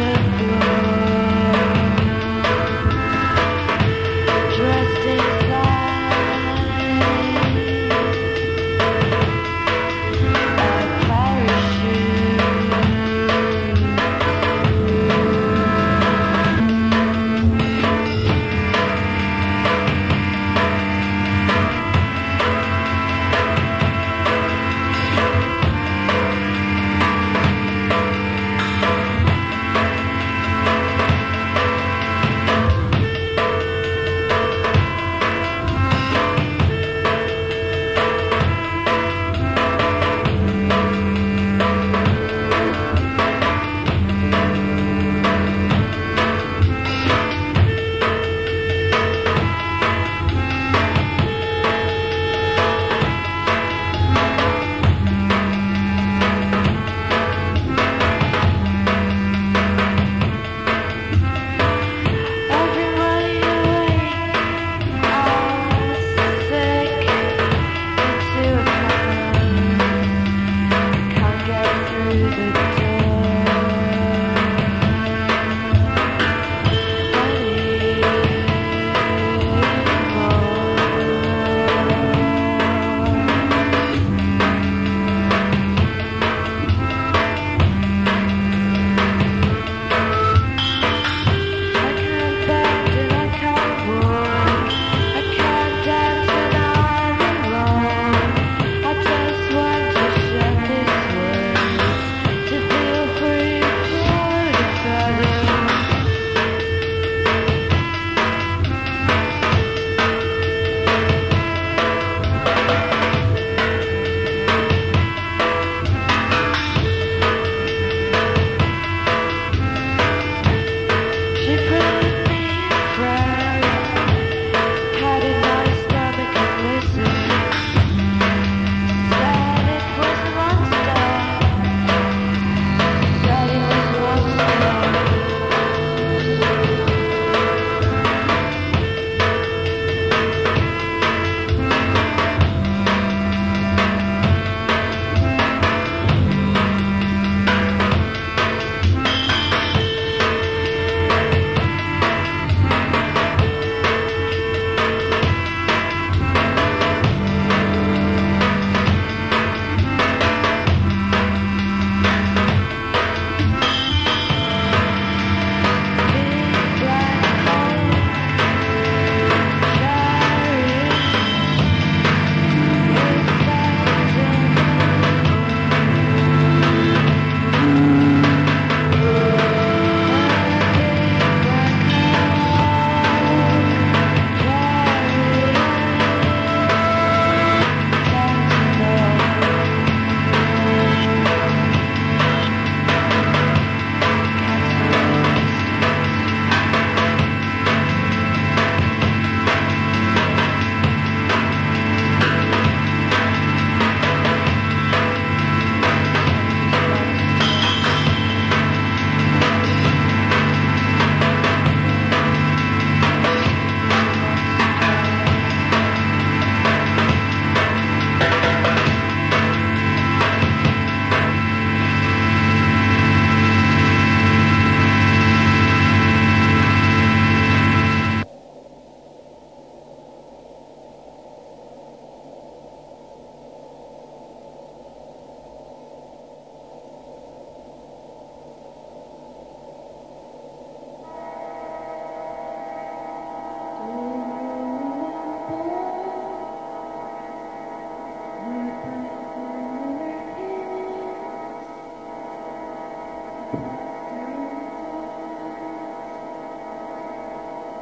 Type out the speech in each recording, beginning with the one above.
the you.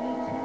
Me too.